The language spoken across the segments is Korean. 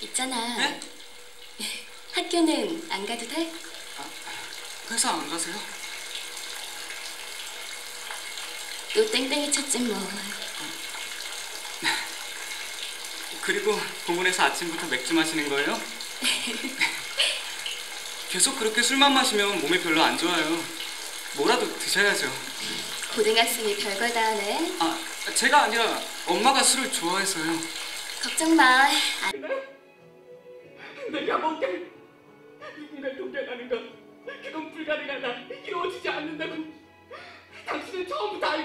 학교는 안 가도 돼? 회사 안 가세요? 또 땡땡이 쳤지 뭐. 그리고 공원에서 아침부터 맥주 마시는 거예요? 계속 그렇게 술만 마시면 몸에 별로 안 좋아요. 뭐라도 드셔야죠. 고등학생이 별걸 다 하네. 아, 제가 아니라 엄마가 술을 좋아해서요. 걱정 마. 아, 내가 뭔데? 누군가 동경하는 것 그건 불가능하다. 이루어지지 않는다고. 당신은 처음부터 알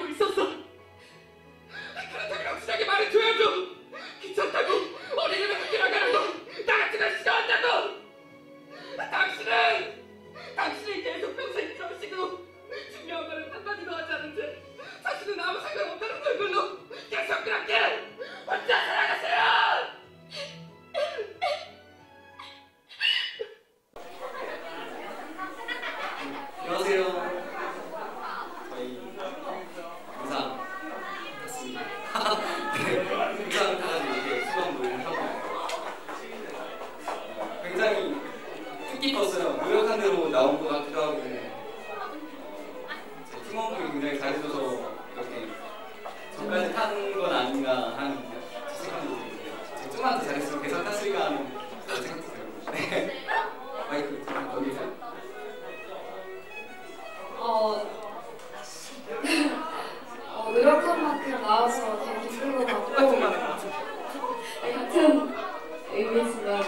뜻깊었어요. 노력한 대로 나온 것 같기도 하고 제 팀원분이 굉장히 잘해줘서 이렇게 저까지 탄건 아닌가 하는 생각도 들고요. 제가 좀만 더 잘했으면 계산 탔을까 하는 생각도 들고 네. 마이크 있어요. 어, 어, 노력한 만큼 나와서 되게 기쁜 것 같고 같은 의미지만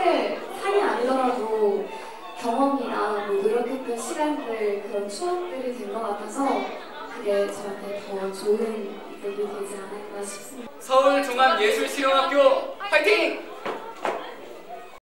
상을 상이 아니더라도 경험이나 뭐 노력했던 시간들 그런 추억들이 된 것 같아서 그게 저한테 더 좋은 이득이 되지 않을까 싶습니다. 서울종합예술실용학교 화이팅!